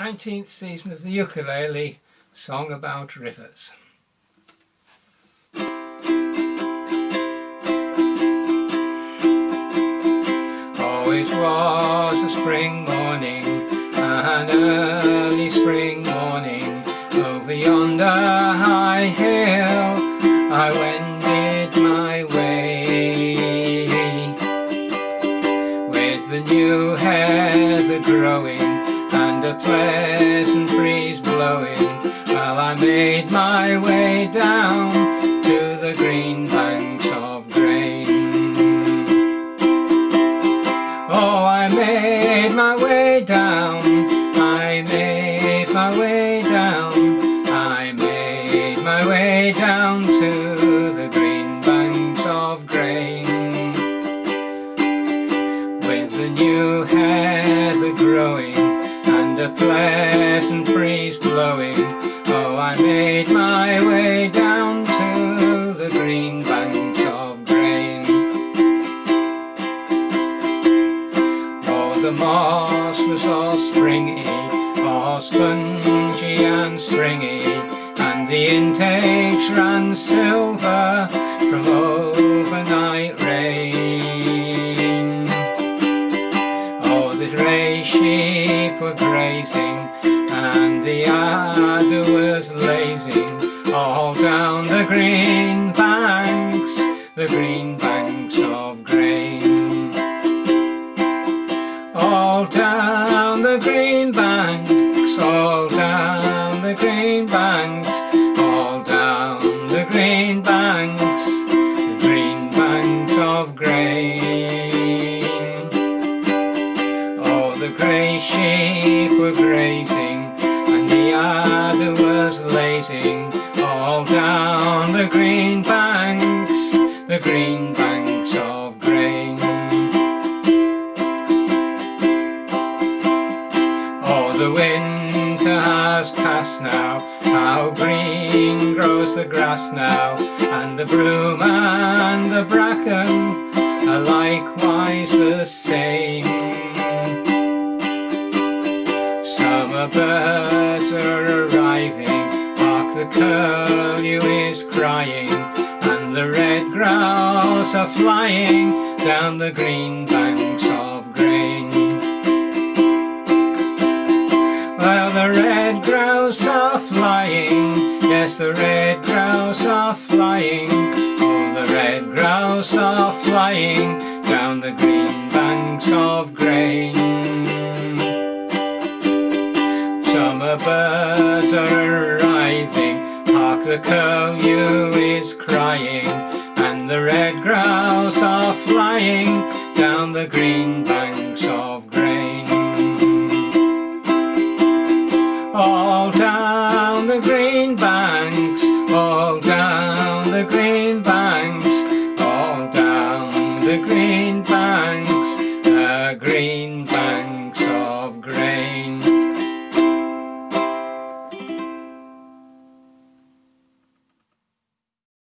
19th season of the ukulele song about rivers. Oh, it was a spring morning, an early spring morning, over yonder high hill I wended my way. With the new heather growing and a pleasant breeze blowing, while I made my way down to the green banks of grain. Oh, I made my way down, I made my way down, I made my way down to the green banks of grain. With the new heather growing a pleasant breeze blowing, oh, I made my way down to the green banks of grain. Oh, the moss was all springy, all spongy and stringy, and the intakes ran silver from overnight the grey sheep were grazing, and the adder was lazing, all down the green banks, the green banks of grain all down the green banks, all down the green banks, all down the green banks, the green banks of grain. Grey sheep were grazing, and the adder was lazing, all down the green banks, the green banks of grain. Oh, the winter has passed now, how green grows the grass now, and the broom and the bracken are likewise the same. Summer birds are arriving, hark the curlew is crying, and the red grouse are flying down the green banks of grain. Well, the red grouse are flying, yes, the red grouse are flying. Oh, the red grouse are flying down the green banks of grain. Summer birds are arriving, hark the curlew is crying, and the red grouse are flying down the green banks of grain. All down